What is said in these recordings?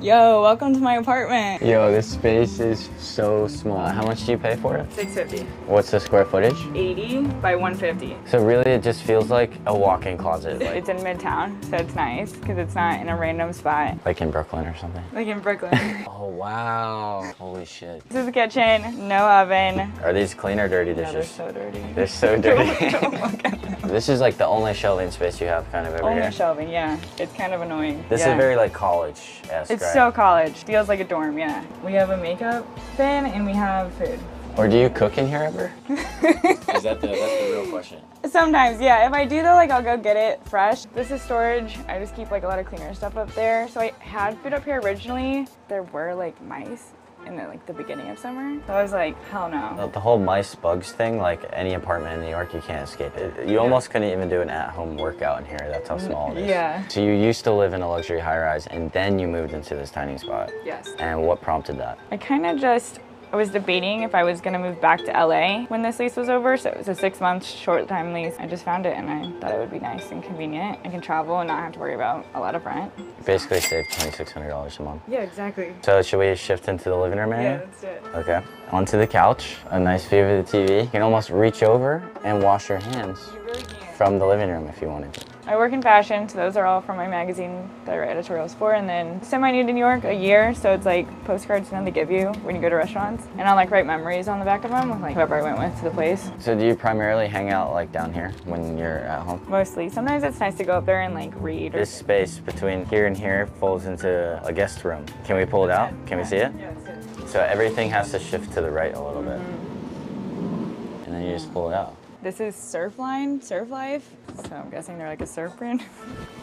Yo, welcome to my apartment. Yo, this space is so small. How much do you pay for it? 650. What's the square footage? 80 by 150. So really, it just feels like a walk-in closet, like, It's in Midtown, so it's nice because it's not in a random spot. like in Brooklyn or something. Like in Brooklyn. Oh wow! Holy shit! this is the kitchen, no oven. Are these clean or dirty Yeah, they're so dirty. They're so dirty. Don't look at them. this is like the only shelving space you have, kind of over Only here. shelving, yeah. It's kind of annoying. This yeah. is very like college-esque, It's right? so college. Feels like a dorm, yeah. We have a makeup bin and we have food. Or do you cook in here ever? is that the that's the real question? Sometimes, yeah. If I do though, like I'll go get it fresh. This is storage. I just keep like a lot of cleaner stuff up there. So I had food up here originally. There were like mice in the like the beginning of summer. So I was like, hell no. The, the whole mice bugs thing, like any apartment in New York, you can't escape it. You almost couldn't even do an at-home workout in here. That's how mm, small it is. yeah. So you used to live in a luxury high-rise, and then you moved into this tiny spot. Yes. And what prompted that? I kind of just I was debating if I was gonna move back to LA when this lease was over. So it was a six month short time lease. I just found it and I thought it would be nice and convenient. I can travel and not have to worry about a lot of rent. You basically saved twenty-six hundred dollars a month. Yeah, exactly. So should we shift into the living room area? that's it. Okay. Onto the couch, a nice view of the TV. You can almost reach over and wash your hands You really can. From the living room if you wanted. I work in fashion, so those are all from my magazine that I write editorials for. And then semi-new to New York, a year, so it's like postcards you know they give you when you go to restaurants. And I'll like write memories on the back of them with like whoever I went with to the place. So do you primarily hang out like down here when you're at home? Mostly. Sometimes it's nice to go up there and like read. Or... This space between here and here folds into a guest room. Can we pull it out? Can we see it? Yeah, it. So everything has to shift to the right a little bit. Mm-hmm. And then you just pull it out. This is Surfline, Surf Life. So I'm guessing they're like a surf brand.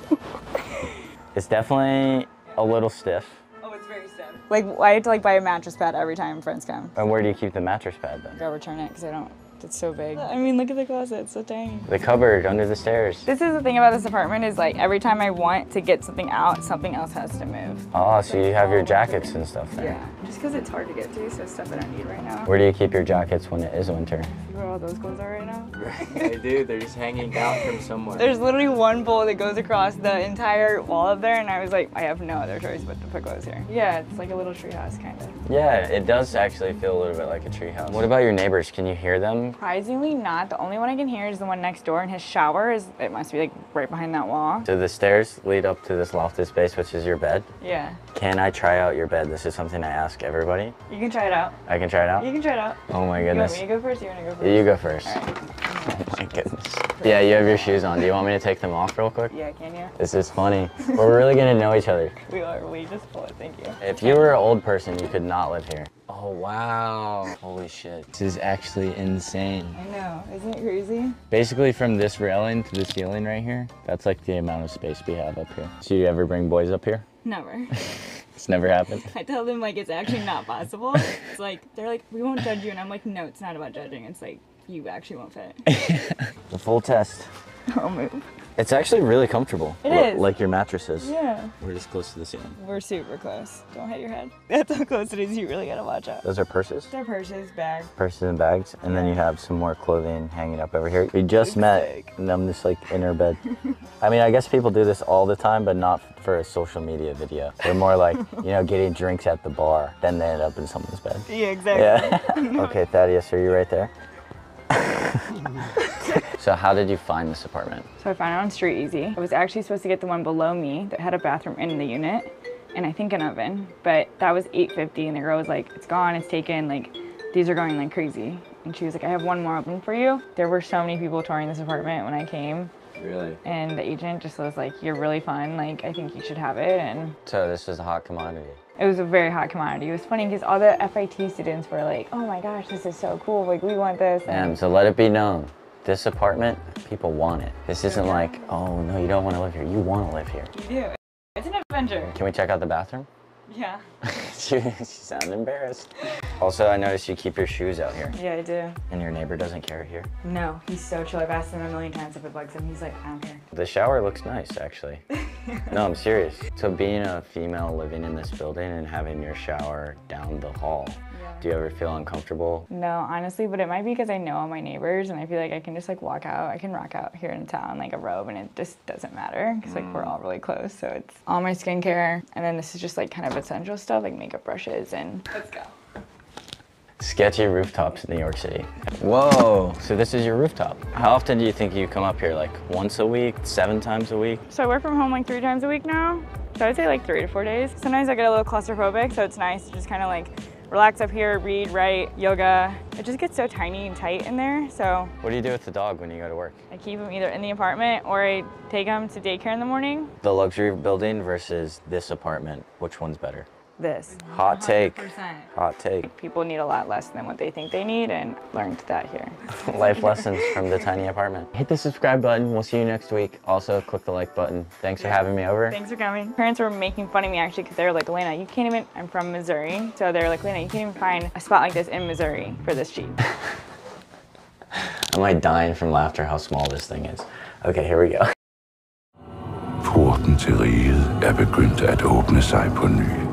It's definitely a little stiff. Oh, it's very stiff. Like I had to like buy a mattress pad every time friends come. And where do you keep the mattress pad then? Go return it because I don't. It's so big. I mean, look at the closet. It's so tiny. The cupboard under the stairs. This is the thing about this apartment is like every time I want to get something out, something else has to move. Oh, so you have your jackets and stuff there. Yeah, just because it's hard to get to, so stuff I don't need right now. Where do you keep your jackets when it is winter? Where all those clothes are right now? they do. They're just hanging down from somewhere. There's literally one bowl that goes across the entire wall up there, and I was like, I have no other choice but to put clothes here. Yeah, it's like a little treehouse kind of. Yeah, it does actually feel a little bit like a treehouse. What about your neighbors? Can you hear them? Surprisingly not. The only one I can hear is the one next door, and his shower is, it must be like right behind that wall. So the stairs lead up to this lofted space, which is your bed. Yeah. Can I try out your bed? This is something I ask everybody. You can try it out. I can try it out? You can try it out. Oh my goodness. You want me to go first? You want to go first? You go first. Alright. Oh my goodness. Yeah, you have your shoes on. Do you want me to take them off real quick? Yeah, can you? This is funny. We're really gonna know each other. We are. We just pull it. Thank you. If you were an old person, you could not live here. Oh wow. Holy shit. This is actually insane. I know. Isn't it crazy? Basically from this railing to the ceiling right here, that's like the amount of space we have up here. So you ever bring boys up here? Never. It's never happened. I tell them like it's actually not possible. It's like they're like, we won't judge you, and I'm like, no, it's not about judging. It's like you actually won't fit. The full test. I'll move. It's actually really comfortable. It is. Like your mattresses. Yeah. We're just close to the ceiling. We're super close. Don't hit your head. That's how close it is. You really gotta watch out. Those are purses? Their purses, bag. Purses and bags. And then you have some more clothing hanging up over here. We just Looks met sick. and I'm just like in her bed. I mean, I guess people do this all the time, but not for a social media video. They're more like, you know, getting drinks at the bar. Then they end up in someone's bed. Yeah, exactly. Yeah. okay, Thaddeus, are you right there? So how did you find this apartment? So I found it on Street Easy. I was actually supposed to get the one below me that had a bathroom in the unit and I think an oven, but that was 850 and the girl was like, it's gone, it's taken, like these are going like crazy. And she was like, I have one more open for you. There were so many people touring this apartment when I came Really? and the agent just was like, you're really fun, like I think you should have it. And So this was a hot commodity. it was a very hot commodity. It was funny because all the FIT students were like, oh my gosh, this is so cool, like we want this. And so let it be known, this apartment, people want it. This isn't like, oh no, you don't want to live here. You want to live here. you do. It's an adventure. Can we check out the bathroom? Yeah. she, she sounded embarrassed. Also, I noticed you keep your shoes out here, Yeah, I do. and your neighbor doesn't care here. No, he's so chill. I've asked him a million times if it bugs him. He's like, I don't care. The shower looks nice, actually. no, I'm serious. So being a female living in this building and having your shower down the hall, Yeah. Do you ever feel uncomfortable? No, honestly, but it might be because I know all my neighbors and I feel like I can just like walk out. I can rock out here in town like a robe and it just doesn't matter because like we're mm. all really close. So it's all my skincare and then this is just like kind of essential stuff like makeup brushes and let's go. Sketchy rooftops in New York City. Whoa, so this is your rooftop. How often do you think you come up here? Like once a week, seven times a week? So I work from home like three times a week now. So I would say like three to four days. Sometimes I get a little claustrophobic, so it's nice to just kind of like relax up here, read, write, yoga. It just gets so tiny and tight in there. So What do you do with the dog when you go to work? I keep him either in the apartment or I take him to daycare in the morning. The luxury building versus this apartment, which one's better? This. Hot take. Hot take. People need a lot less than what they think they need and learned that here. Life lessons from the tiny apartment. Hit the subscribe button. We'll see you next week. Also, click the like button. Thanks for having me over. Thanks for coming. Parents were making fun of me actually because they were like, Elena, you can't even, I'm from Missouri. So they were like, Elena, you can't even find a spot like this in Missouri for this cheap. I'm like dying from laughter how small this thing is. Okay, here we go. Porten til riget er begyndt at åbne sig på ny.